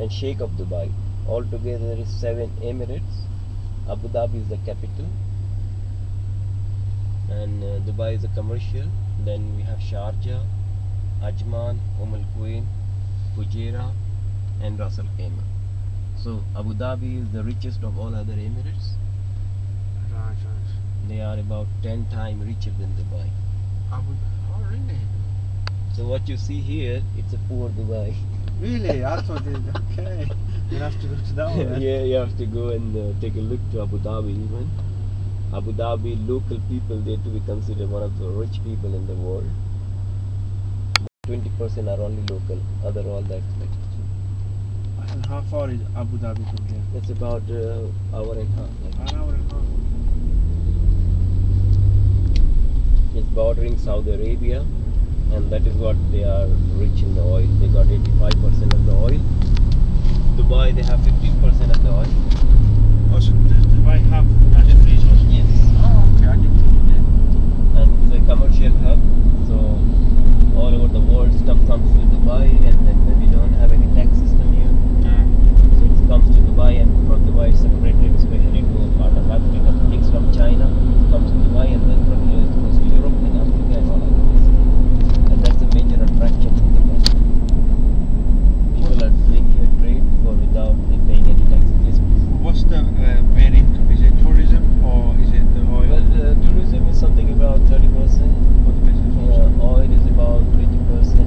and Sheikh of Dubai. Altogether, there is seven emirates. Abu Dhabi is the capital, and uh, Dubai is the commercial. Then we have Sharjah, Ajman, Umm Al Quwain, Fujairah, and Ras Al Khaimah. So Abu Dhabi is the richest of all other emirates. Right, right. They are about 10 times richer than Dubai. Abu Oh, really? So what you see here, it's a poor Dubai. Really? I thought it. Okay. You'll have to go to that one. then. yeah, you have to go and uh, take a look to Abu Dhabi even. Abu Dhabi local people they to be considered one of the rich people in the world. 20% are only local, other all the expats. And how far is Abu Dhabi from here? It's about uh, hour and a half. Like, An hour and a half. it's bordering Saudi Arabia, and that is what they are rich in the oil. They got 85% of the oil. Dubai they have 15% of the oil. Oh, so does Dubai have natural resources? Yes. Oh, okay. I didn't know that. and it's a commercial hub. So all over the world stuff comes to Dubai, and then we don't have any tax system here. So it comes to Dubai, and from Dubai it's separated, especially to a part of Africa. Things from China comes to Dubai, and then from here it goes to Europe and Africa and all other places. And that's a People are doing here trade for without paying any taxes. What's the uh, main income? Is it tourism or is it the oil Well, uh, tourism is something about 30%. for the business? also? Uh, oil is about 20%,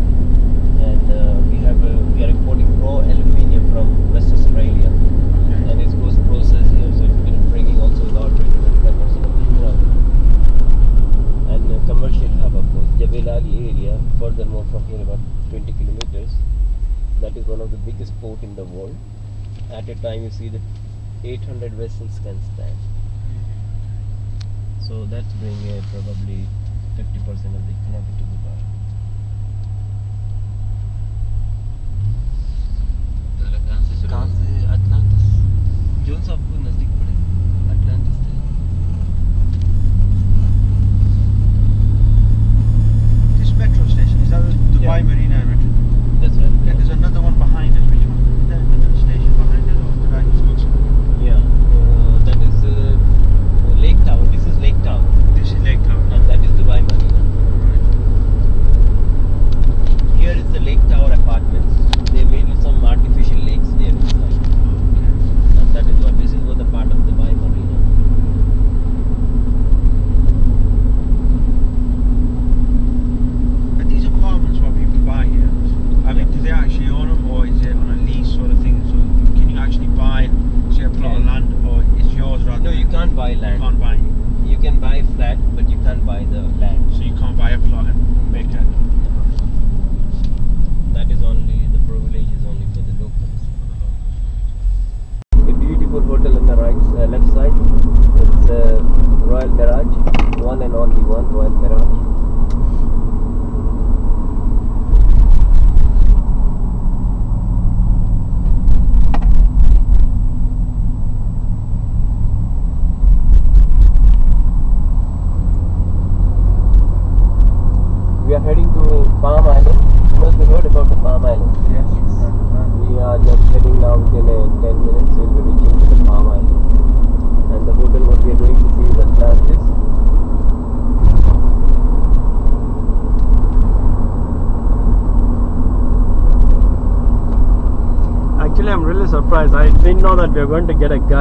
and uh, we have uh, we are importing raw aluminium from West Australia, Okay. and it goes processed here, so it's been bringing also about 20-25% of the income. And uh, commercial hub, of course, Jebel Ali area, furthermore from here about 20 kilometers. That is one of the biggest port in the world. At a time, you see that 800 vessels can stand. So that's bringing uh, probably 50% of the economy to Dubai. कहाँ से Atlantis zone सा आपको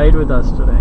guide with us today.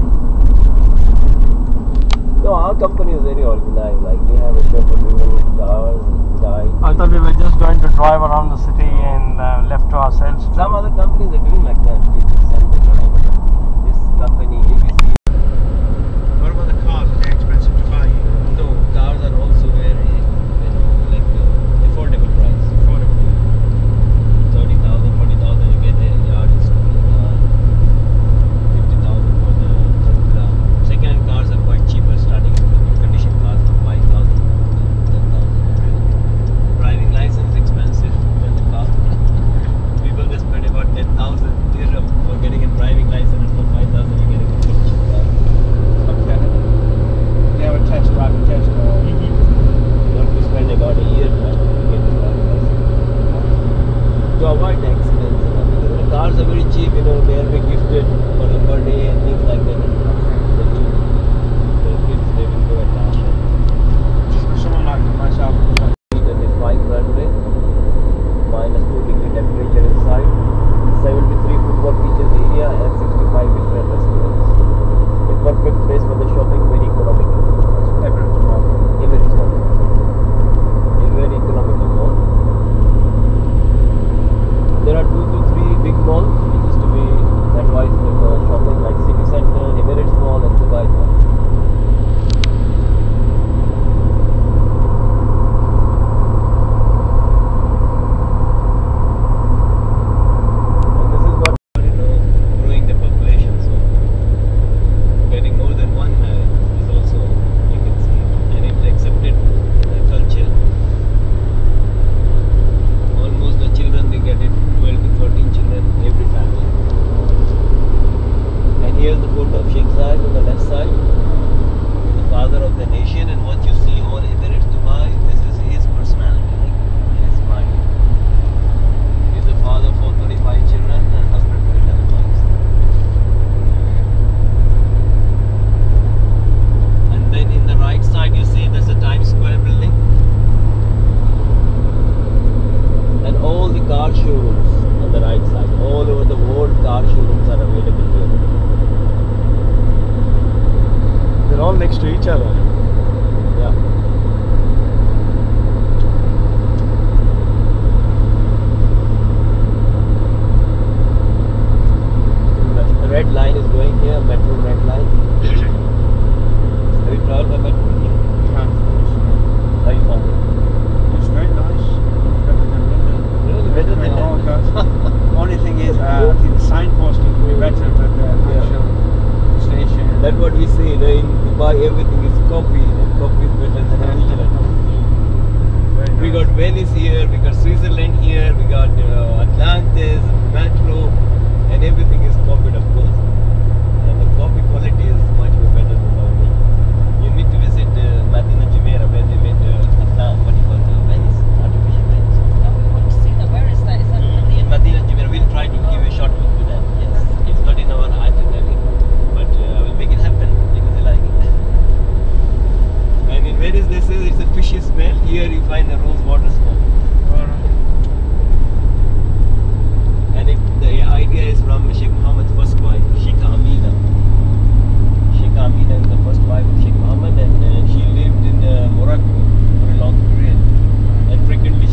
Venice here, we got Switzerland here, we got uh, Atlantis, Metro, and everything is copied, of course. And the copy quality is much better than our. You need to visit uh, Medina Jumeirah where they made uh, Atlant, what do you call uh, Venice, artificial Venice. No, we want to see that. Where is that? Is that mm, in Medina Jumeirah? We'll try to give a short look to them. Yes, it's not in our itinerary, but uh, I will make it happen. whereas this is, it's a fishy smell, here you find the rose water smell. And it, the idea is from Sheikh Muhammad's first wife, Sheikh Amina. Sheikh Amina is the first wife of Sheikh Muhammad and uh, she lived in uh, Morocco for a long period. And frequently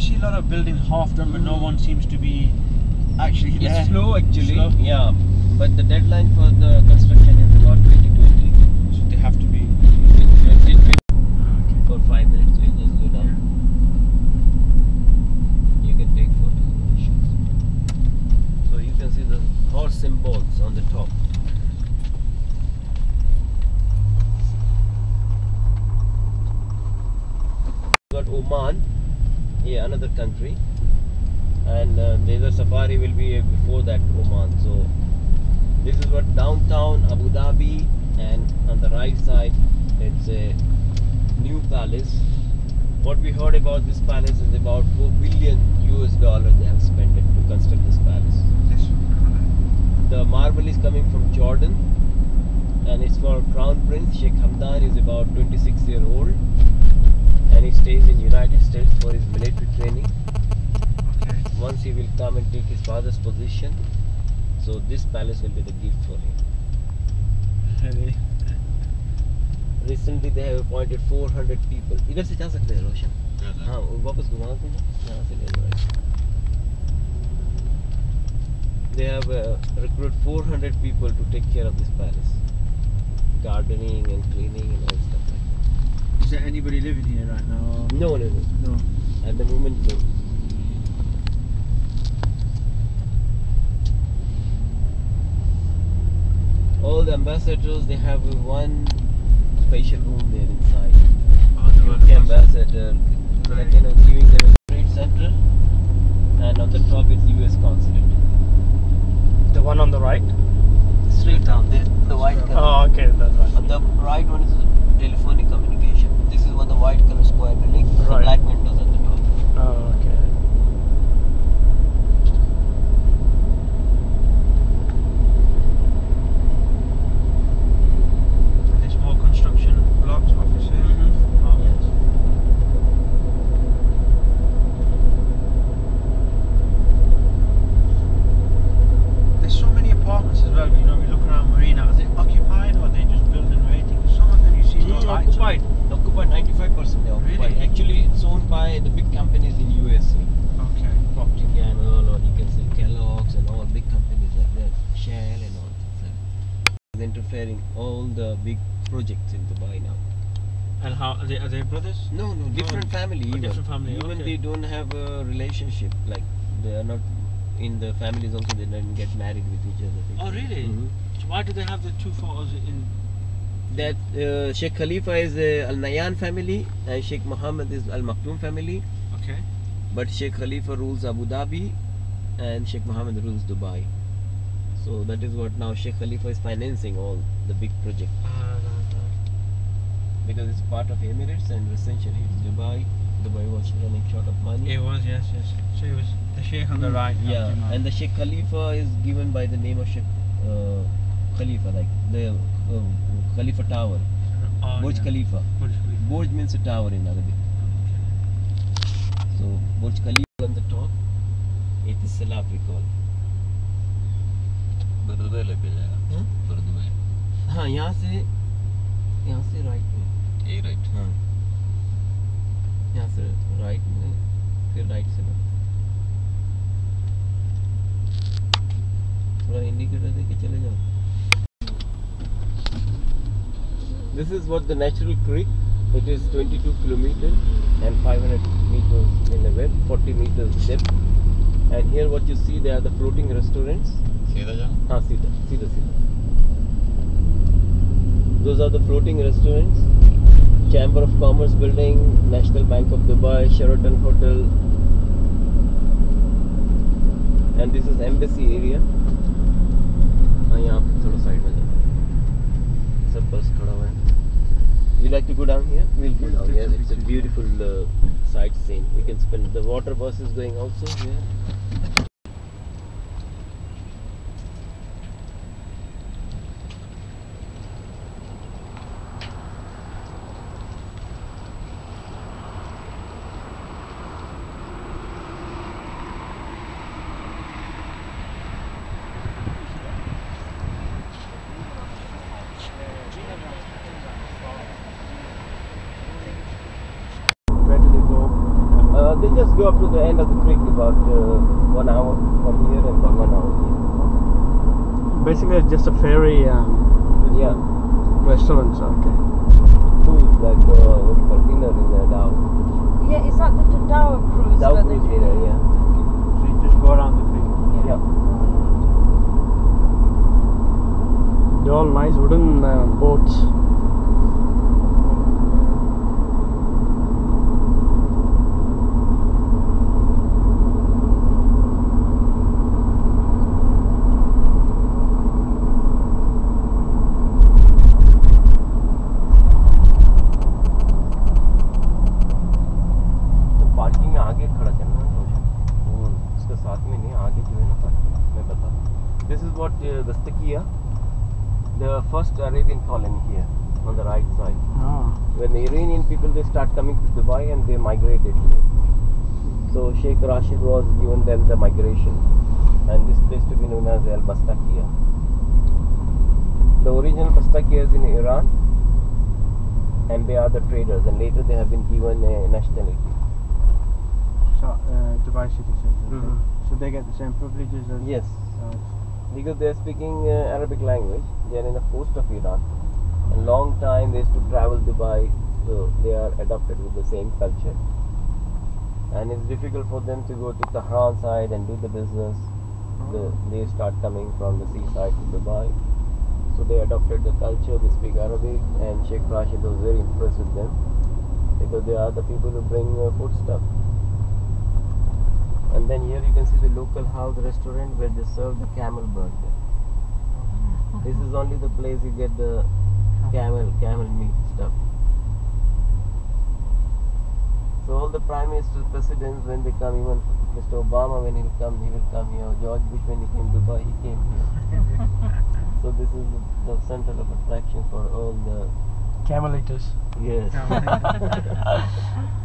see a lot of buildings half done, but no one seems to be actually there. It's slow actually. Slow. Yeah. But the deadline for the construction is about 2020. So they have to be. For five minutes, we just go down. You can take photos of the shoes. So you can see the horse symbols on the top. Got Oman, another country, and uh, the other safari will be before that Oman. So this is what downtown Abu Dhabi, and on the right side, it's a new palace. What we heard about this palace is about 4 billion US dollars they have spent it to construct this palace. The marble is coming from Jordan and it's for Crown Prince Sheikh Hamdan is about 26 year old and he stays in United States for his military training. Okay. Once he will come and take his father's position, so this palace will be the gift for him. Really? Recently they have appointed 400 people. इधर से जा सकते हैं रोशन हाँ वो वापस घुमा देना यहाँ से ले लो ऐसे। They have uh, recruited 400 people to take care of this palace, gardening and cleaning and all stuff like Is there anybody living here right now? No, no, no. No. At the moment, no. All the ambassadors they have one special room there inside. Oh, the UK ambassador, like you know, giving them a trade center, and on the top is US consulate. The one on the right? Straight down there, the white oh, color. Oh, okay, that's right. On the right one is telephonic communication. What the white color square building, the black windows at the top. Oh, okay. And there's more construction blocks, offices. Mhm. Oh. Yes. There's so many apartments as well. You know, we look around Marina. Are they occupied or are they just building waiting? Some of them you see no Mm, lights. on. occupied. Occupied 95% they occupied. Really? Actually, it's owned by the big companies in USA. Okay. Procter and Gamble, or you can say Kellogg's and all big companies like that, Shell and all. that. Is interfering all the big projects in Dubai now. And how are they? Are they brothers? No, no, different family. Oh, Even. different family, Even okay. they don't have a relationship. Like they are not in the families. Also, they don't get married with each other. Oh, really? Mhm. So why do they have the two photos in? That uh, Sheikh Khalifa is uh, Al Nahyan family and Sheikh Mohammed is Al Maktoum family. Okay. But Sheikh Khalifa rules Abu Dhabi and Sheikh Mohammed rules Dubai. So that is what now Sheikh Khalifa is financing all the big project right because it's part of Emirates and recession hits Dubai. Dubai was running short of money. It was yes, yes. So it was the sheikh on the right. Mm. Yeah, Abdul and the Sheikh Khalifa is given by the name of Sheikh uh, Khalifa, like the uh, Khalifa Tower, oh, Burj yeah. Khalifa. Burj Khalifa. Burj means a tower in Arabic. So Burj Khalifa on the top, it is Salaf we call. बरदुबे लग जाएगा हाँ? बरदुबे हाँ यहाँ से यहाँ से right में यही राइट हाँ यहाँ से राइट में फिर राइट से थोड़ा इंडिकेटर दे के चले जाओ This is what the natural creek. It is 22 kilometers and 500 meters in the width, 40 meters depth. And here what you see, they are the floating restaurants. सीधा जा हाँ सीधा सीधा सीधा Those are the floating restaurants. Chamber of Commerce building, National Bank of Dubai, Sheraton Hotel. And this is embassy area. हाँ यहाँ पे थोड़ा साइड में जाओ सब बस खड़ा हुआ है You like to go down here? We'll go down here. It's a beautiful uh, sightseeing. We can spend. The water bus is going also here. Sheikh Rashid was given them the migration, and this place to be known as Al Bastakia. The original Bastakia is in Iran, and they are the traders, and later they have been given a nationality. So, uh, Dubai citizens. okay. Mhm. So they get the same privileges as. Yes, Uh, because they are speaking uh, Arabic language. They are in the coast of Iran. A long time they used to travel Dubai, so they are adopted with the same culture. And it's difficult for them to go to Tehran side and do the business. The, they start coming from the seaside to Dubai. So they adopted the culture, they speak Arabic, and Sheikh Rashid was very impressed with them because they are the people who bring uh, food stuff. And then here you can see the local house restaurant where they serve the camel burger. This is only the place you get the camel camel meat stuff. So all the prime minister presidents when they come, even Mr. Obama when he'll come, he will come here. George Bush when he came to Dubai, he came here. so this is the, the center of attraction for all the Camel eaters. yes.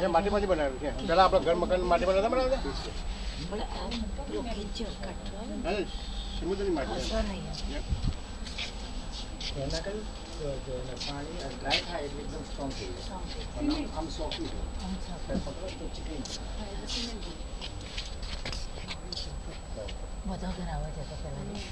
એ માટીમાંથી બનાવેલું છે પેલા આપણે ઘર મકાન માટી બનાવતા બનાવતા હા, સમુદ્રની માટી નહીં તો જો એને પાણી અને ડ્રાય થાય એટલે એકદમ સ્ટ્રોંગ થઈ જાય અને આમ- આમ સોંપી દો ત્યારે પકડો તો ચીકણી Boto grabo yo que te lo dije.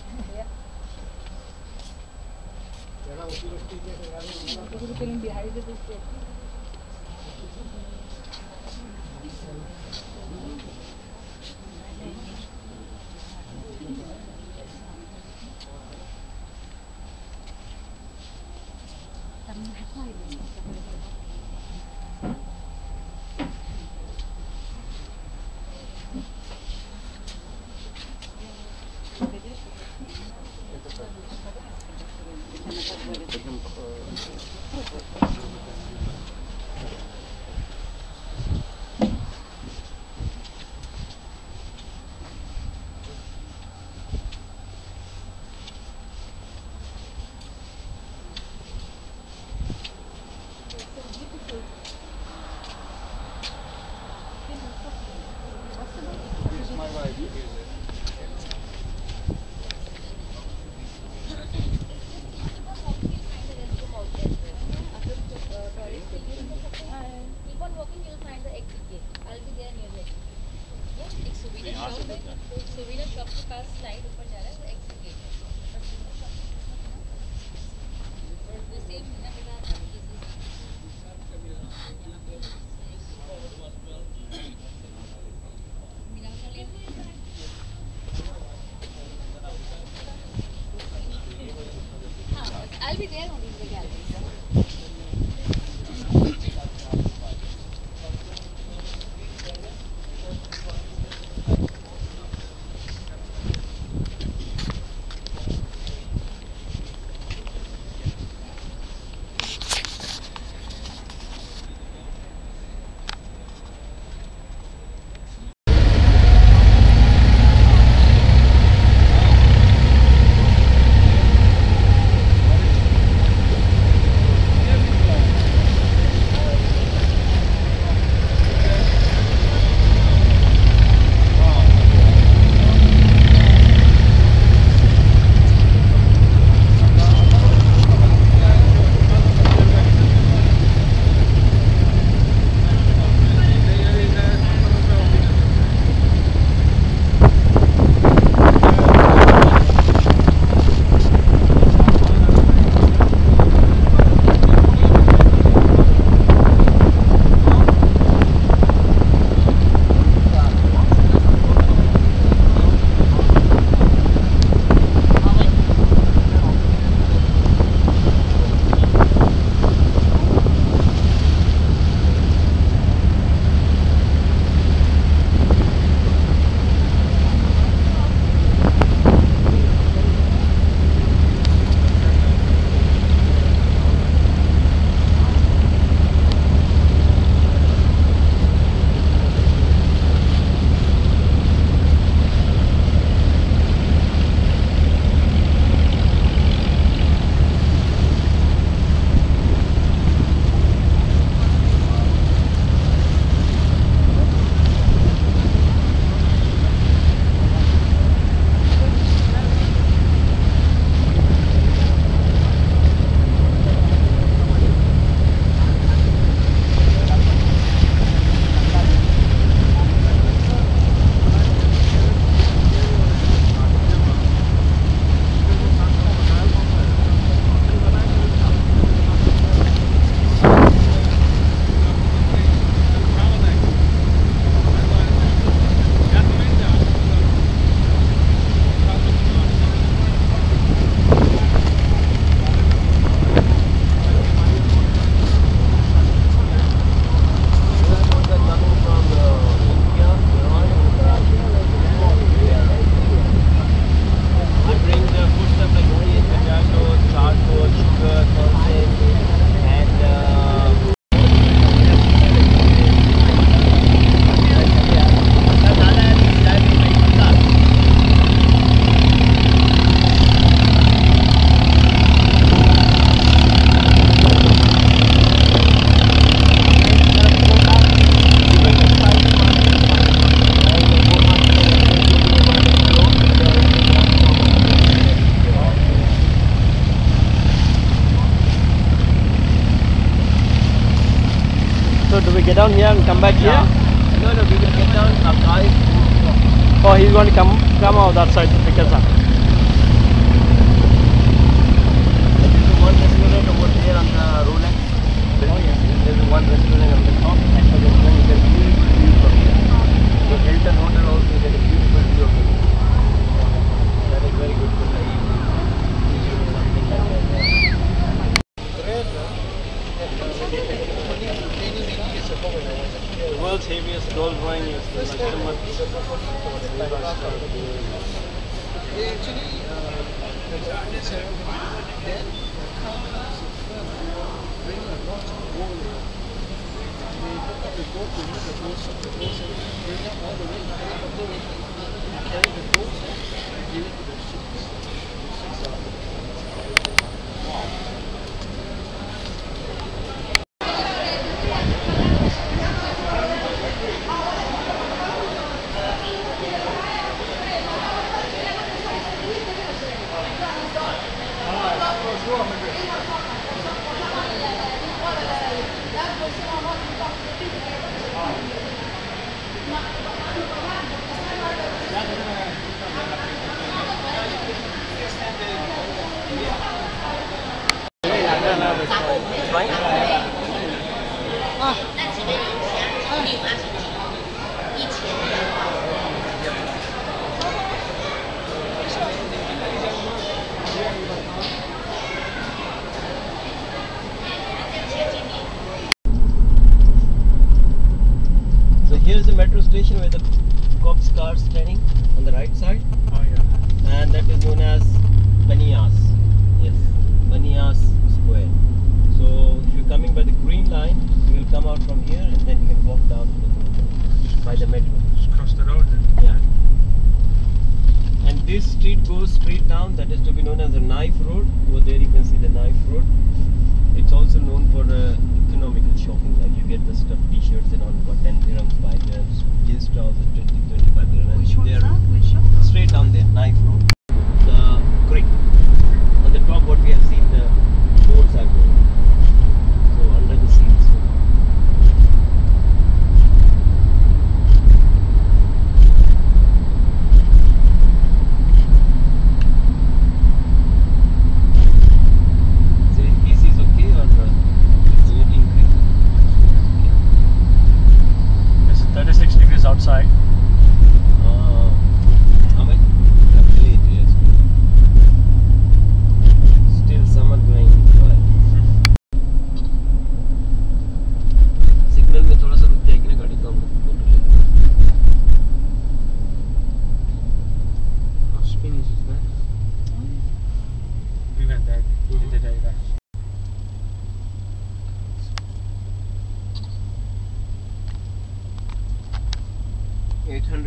Back here?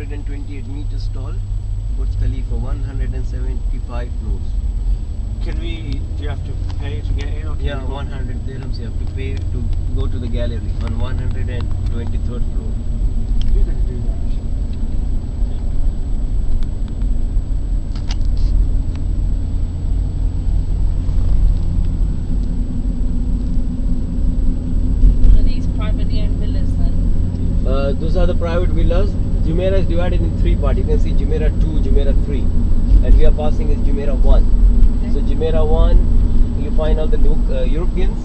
128 meters tall. Burj Khalifa, 175 floors. Can we, do you have to pay to get in? Or yeah, 100 dirhams you have to pay to go to the gallery on 123rd floor. Uh, those are the private villas Jumeirah is divided in three parts. You can see Jumeirah 2, Jumeirah 3. And we are passing is Jumeirah 1. So Jumeirah 1, you find all the uh, Europeans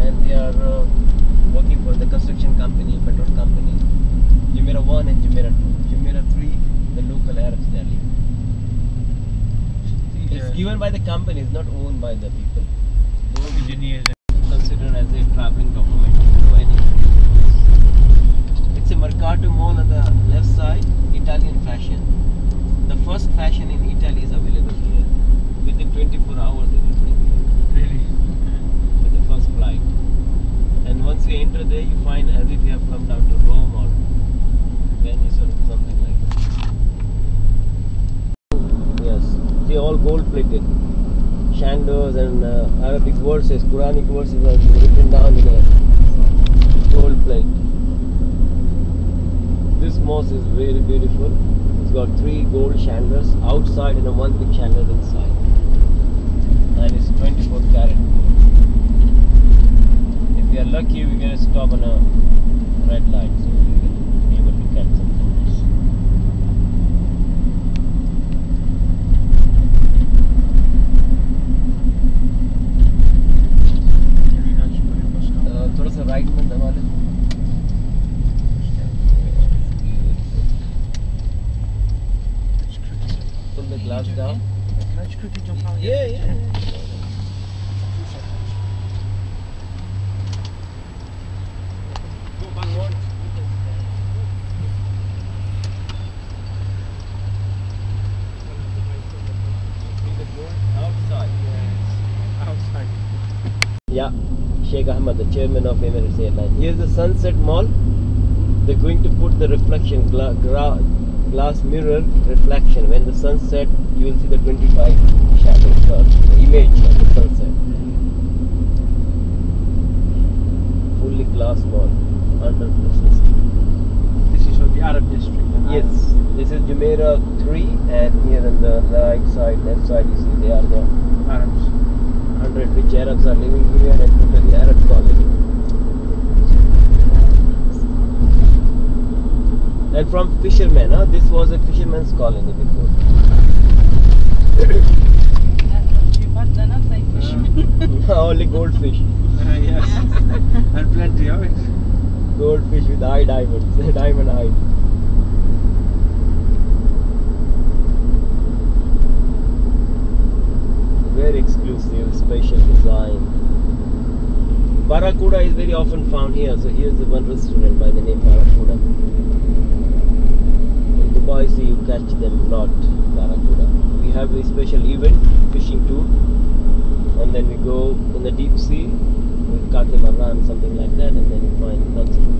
and they are uh, working for the construction company, petrol company. Jumeirah 1 and Jumeirah 2. Jumeirah 3, the local Arabs they are living. It's given by the company, it's not owned by the people. Engineers. considered as a traveling document to any It's a Mercato mall on the left side, Italian fashion. The first fashion in Italy is available here. Within 24 hours they will bring it Really? with the first flight. And once you enter there, you find as if you have come down to Rome or Venice or something like that. Yes, they all gold plated. Chanders and uh, Arabic verses, Quranic verses are written down in a gold plate. This mosque is very beautiful. It's got three gold chanders outside and a one big chandler inside. And it's 24 carat. If we are lucky we get a stop on a red light, so Just quickly jump out? Yeah, yeah. Go backward. Outside. Outside. Yeah, Sheikh Ahmad, the chairman of Emirates Airlines. Here's the Sunset Mall. They're going to put the reflection gla- glass mirror reflection. When the sun set, you will see the 25 shadows, or the image of the sunset. Fully glass mall under construction. This is of the Arab district. Yes, this is Jumeirah 3, and here on the right side, left side, you see they are the Arabs. 100 rich Arabs are living here and totally Arab colony. And from fishermen, huh? this was a fisherman's colony before. That's not too bad then, I'd say fisherman. Only goldfish. Uh, yes. and plenty of it. Goldfish with eye diamonds, diamond eye. Very exclusive, special design. Barracuda is very often found here, so here's the one restaurant by the name Barracuda. In Dubai, see you catch them not Barracuda. We have a special event, fishing tour, and then we go in the deep sea with Marran, something like that, and then you find nothing. You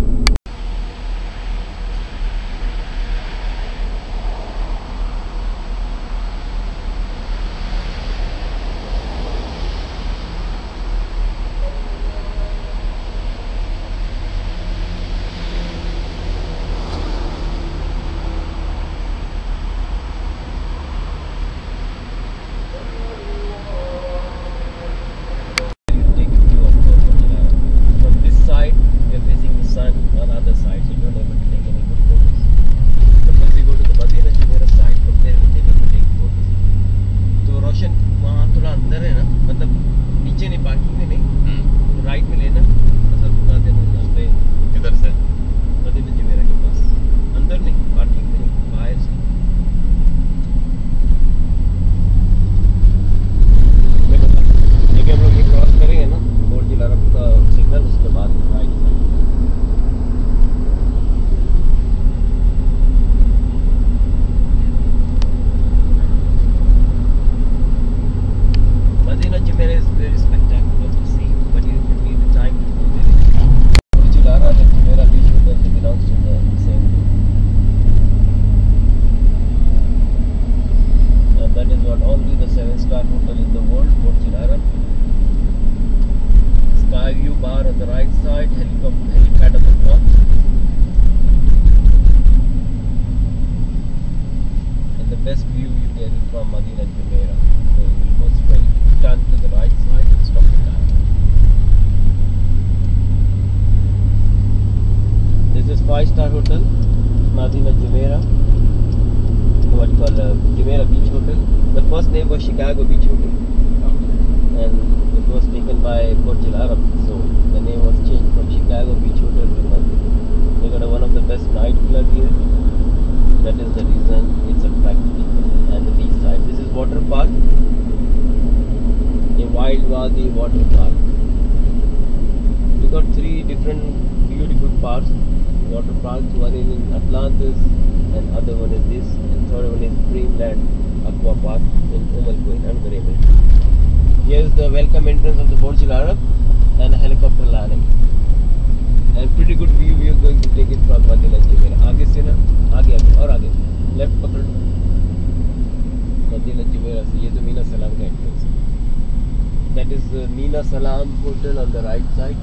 Jinnah Salam Hotel on the right side.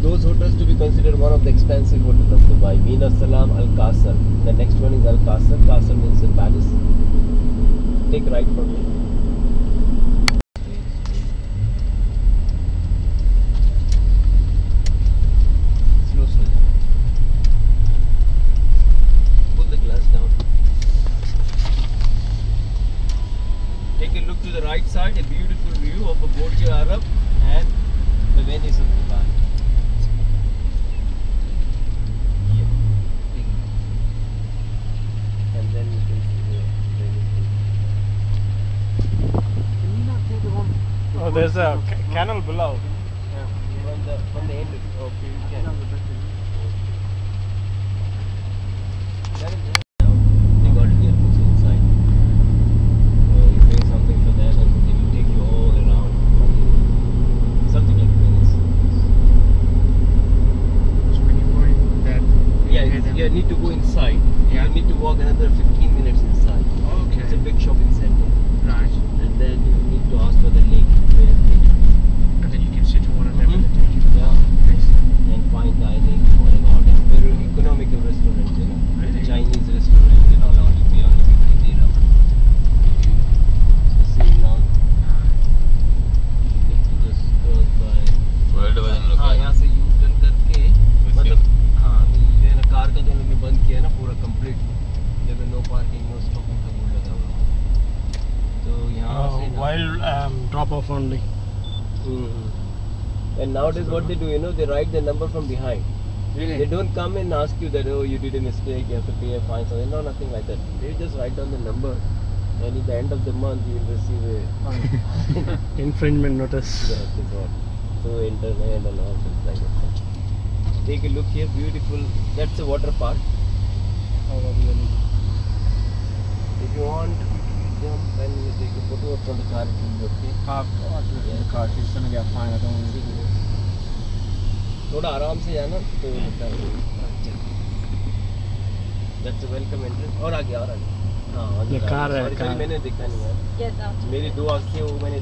Those hotels to be considered one of the expensive hotels of Dubai. Mina Salam Al Qasr. The next one is Al Qasr. Qasr means the palace. Take right from here. They do, you know, they write the number from behind. Really? They don't come and ask you that, oh, you did a mistake, you have to pay a fine, something. No, nothing like that. They just write down the number, and at the end of the month, you will receive a Infringement notice. that is what. So internet and all things like that. Take a look here, beautiful. That's a water park. If you want to jump, then you take a photo from the car. It will be okay. I've got to do in the car. She's gonna get fined. I don't want to do it. थोड़ा आराम से जाना तो welcome a welcome और आगे और आगे। हाँ ये कार है। मैंने देखा नहीं है। मेरी दो आँखें वो मैंने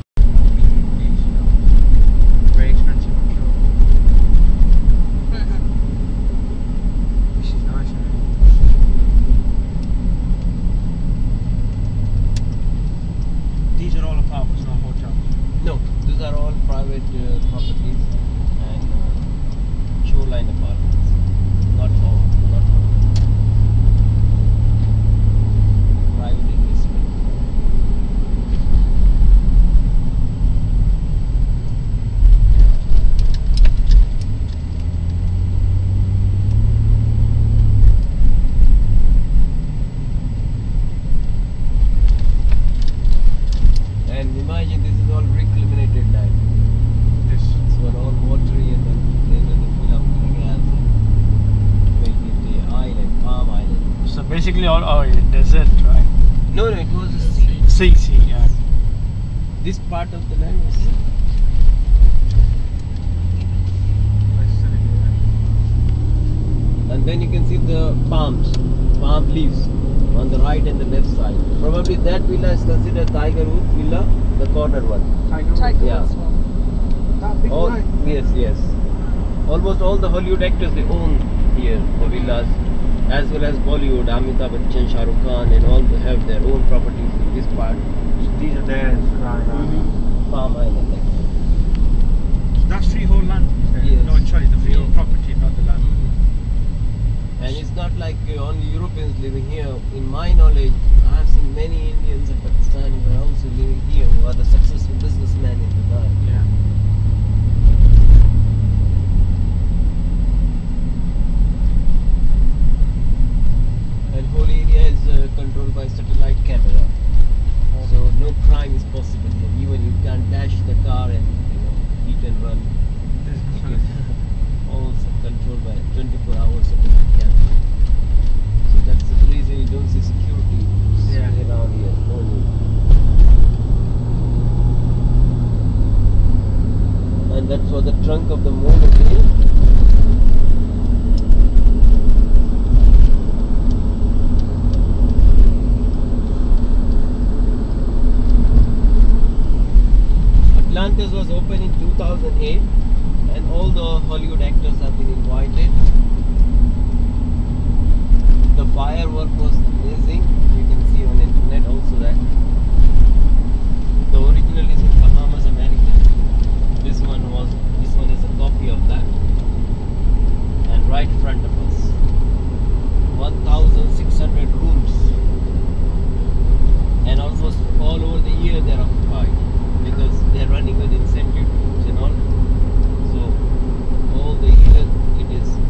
Europeans living here. In my knowledge, I have seen many Indians and Pakistanis who are also living here who are the successful businessmen in Dubai. Yeah. And whole area is uh, controlled by satellite camera. So no crime is possible here. Even you can dash the car and you know hit and run. All controlled by 24 hours satellite you don't see security Yeah. around here. And that's for the trunk of the motorway. Atlantis was opened in 2008 and all the Hollywood actors have been invited the firework was amazing. You can see on internet also that the original is in Bahamas American this one was this one is a copy of that. And right front of us 1600 rooms. And almost all over the year they're occupied because they're running with incentive and all. So all the year it is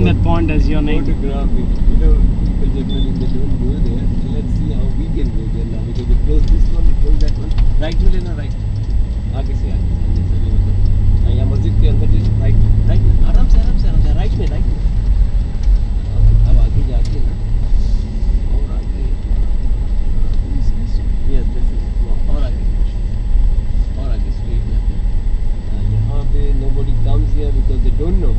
for that pond as your name. photography. You know, people generally they don't go there. Let's see how we can go there now because we close this one, we close that one. Right में लेना right. आगे से आगे से आगे से मतलब हाँ, यहाँ मस्जिद के अंदर जो right right में आराम से आराम से आराम से right में right में अब आगे जाके ना और आगे yes this is और आगे और आगे straight जाके हाँ, यहाँ पे nobody comes here because they don't know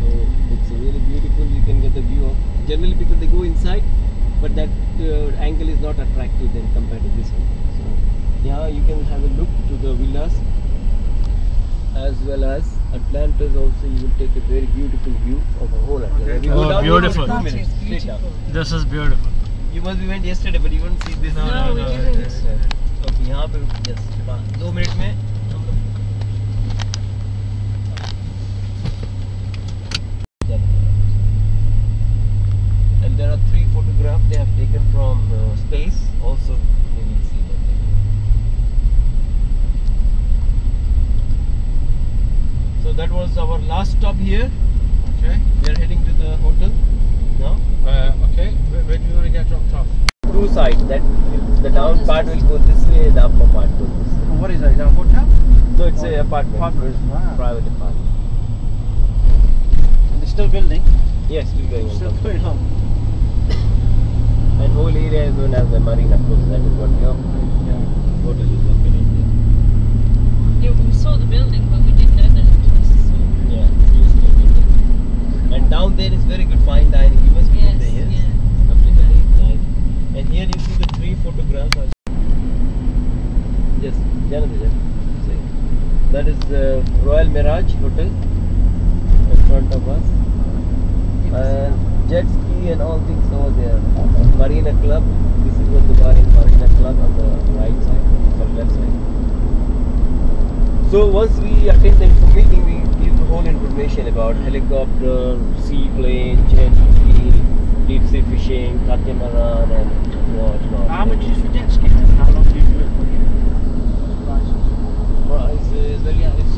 so really beautiful. You can get the view of generally people they go inside, but that uh, angle is not attractive then compared to this one. So yeah, you can have a look to the villas as well as Atlantis also you will take a very beautiful view of the whole Atlantis. Oh, beautiful. Minutes, beautiful. This is beautiful. You must be went yesterday but you won't see this. No, no, no, no, no, no, no, no, no, no, no, no, from uh, space. Also, you will see them. So that was our last stop here. Okay. We are heading to the hotel now. Uh, okay. Where, where do you want to get dropped off? Two sides. That the down part will go this way, the upper part goes this way. What is that? Is that a hotel? No, it's a apartment. Apartment. Wow. Private apartment. And they're still building. Yes, still going. Still going on. And whole area is known as the Marina Cruise. That is what your Yeah. hotel is located there. Yeah, we saw the building, but we didn't know that it was so. Yeah, it's used to it. And down there is very good fine dining. You must be Yes, there, yes? yeah. Absolutely nice. And here you see the three photographs. are- Yes, Janadaja. See. That is the Royal Mirage Hotel in front of us. And uh, jet and all things over there. Marina Club. This is what the bar in Marina Club on the right side, or left side. So once we attend the meeting, we give the whole information about helicopter, seaplane, jet ski, deep sea fishing, catamaran, and what not. How much is for jet ski? How long do you do it for? License? Price is well, yeah, it's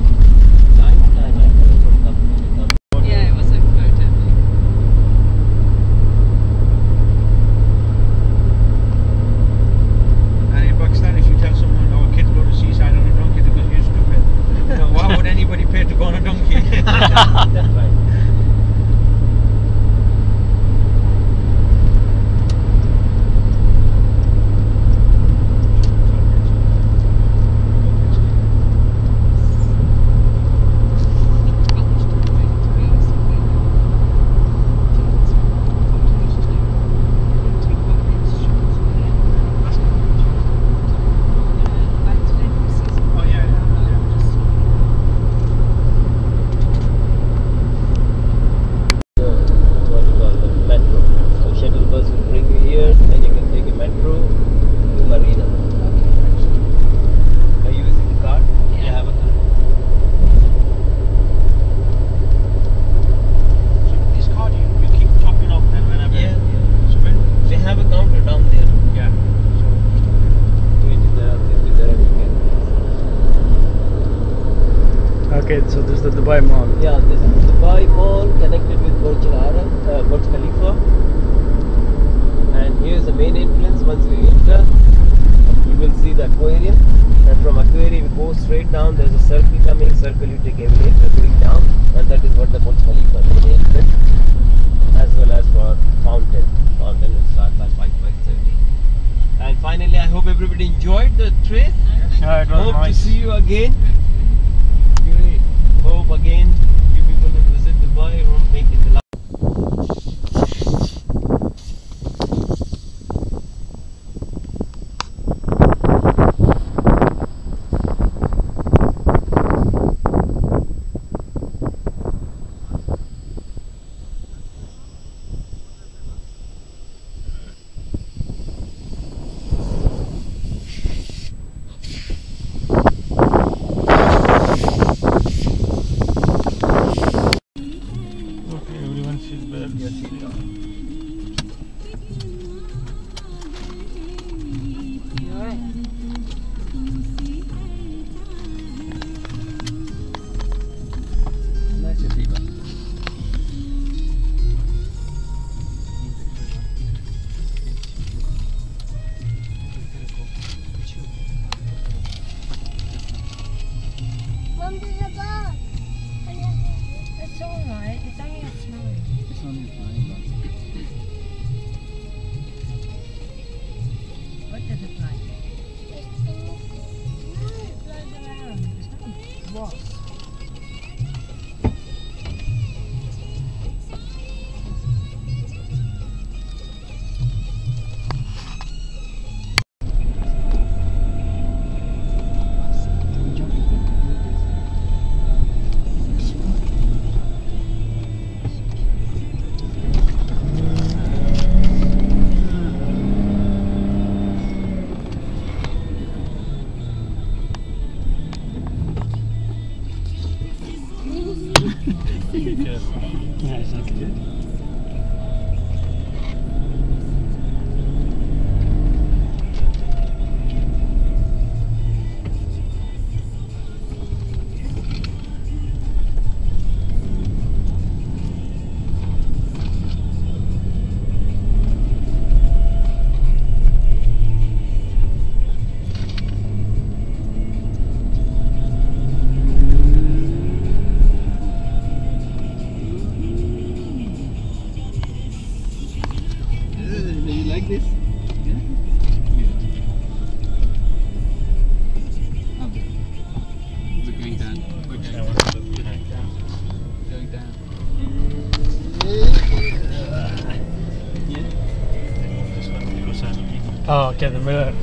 kennen vi det.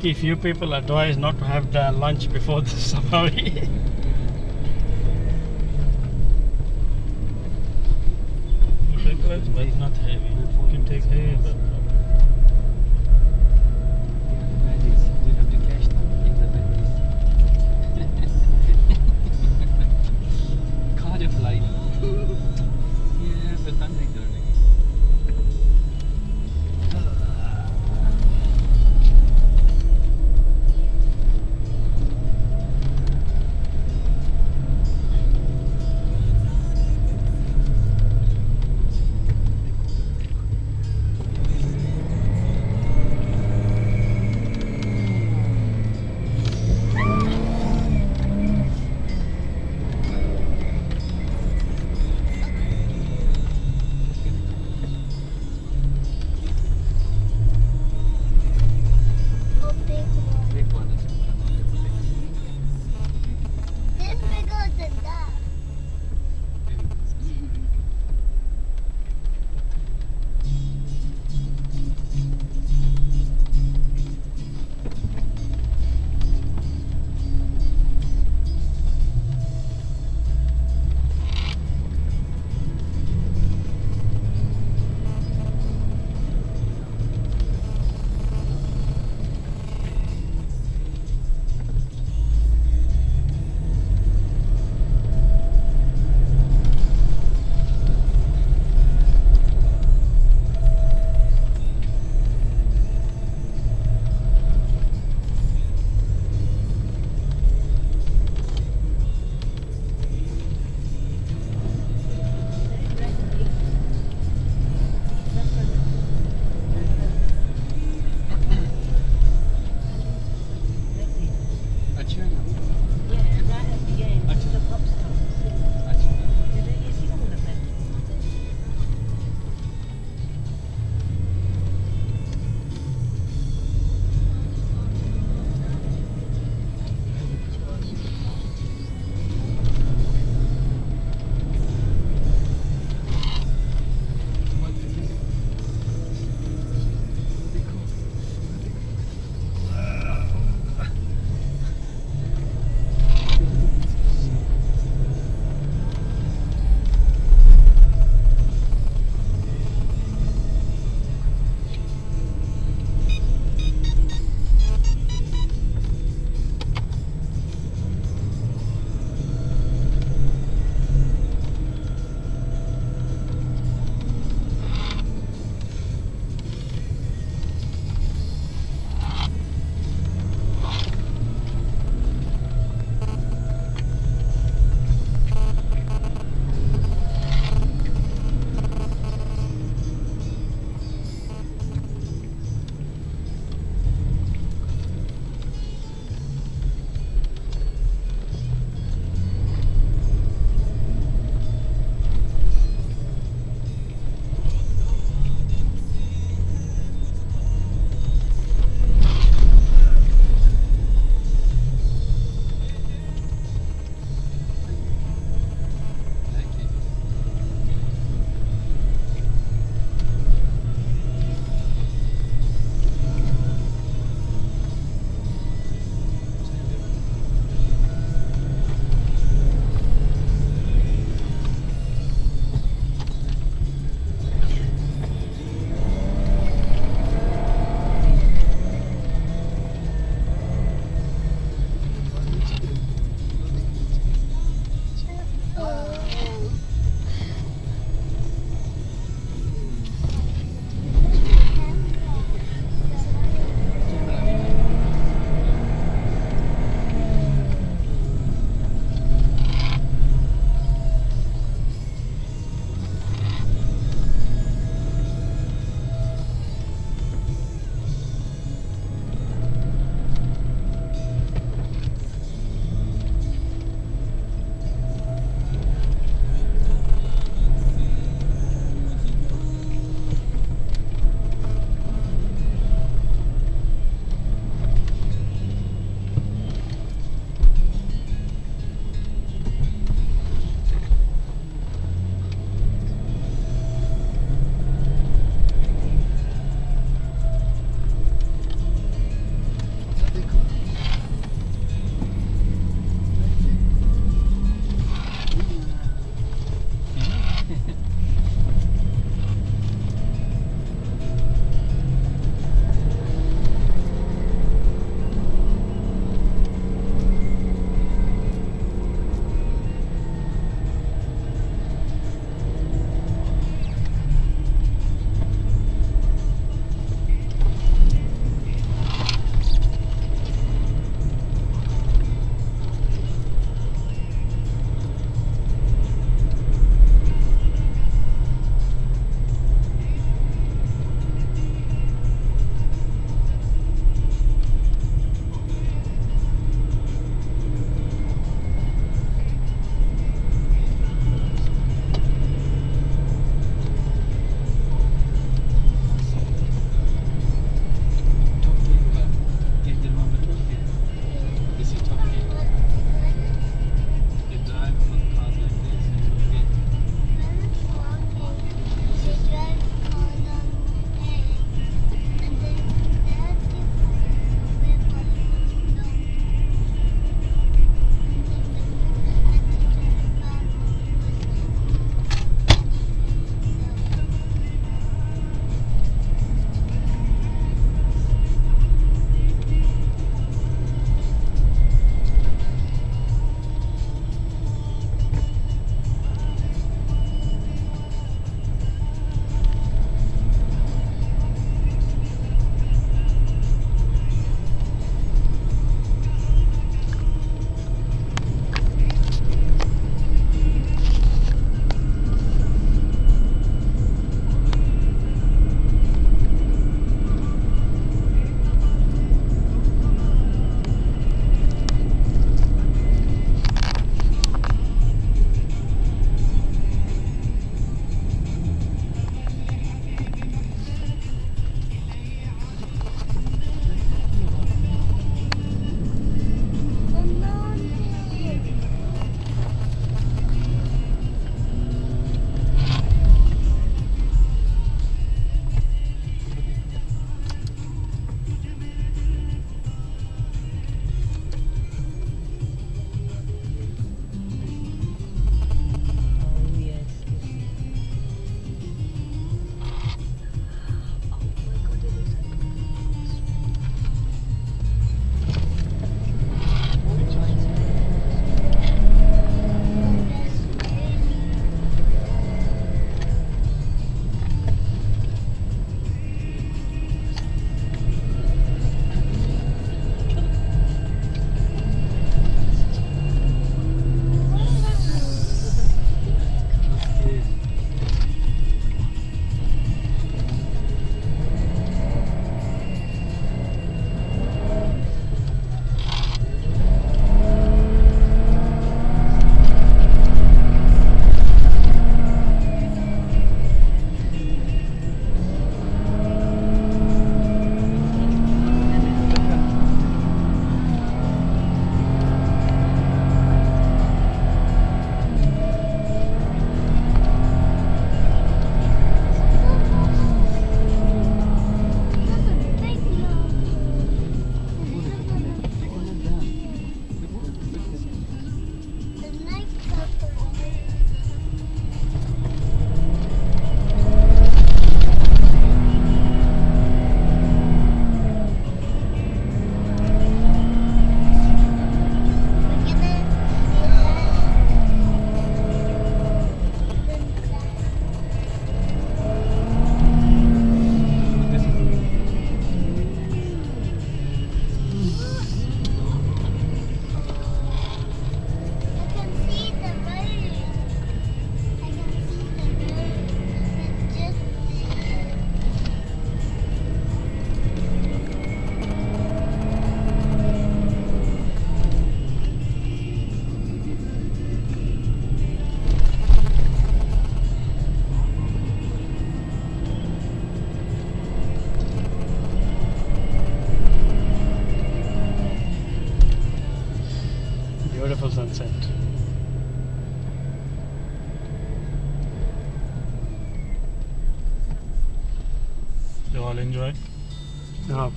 lucky few people advise not to have their lunch before the safari.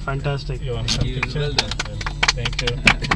Fantastic. You some You- well done. Thank you.